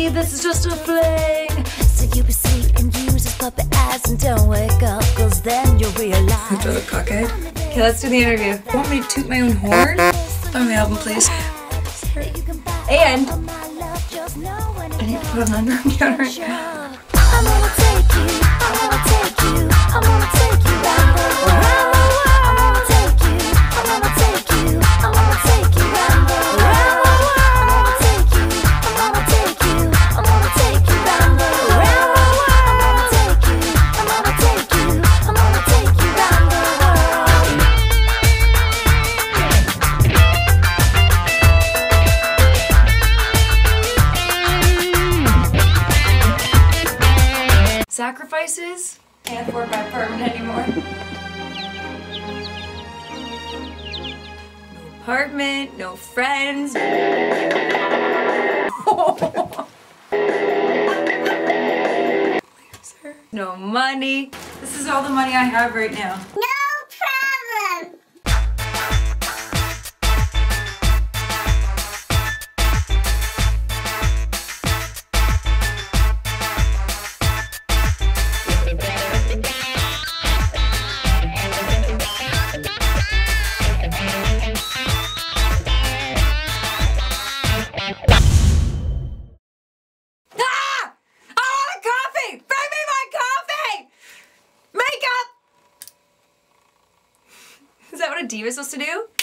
believe this is just a fling. So you be sweet and use his puppet eyes and don't wake up, cause then you'll realize. Throw the cockhead. Okay, let's do the interview. Want me to toot my own horn? Buy my album, please. And I need to put on under Sacrifices? Can't afford my apartment anymore. No apartment, no friends. No money. This is all the money I have right now. What a diva is supposed to do?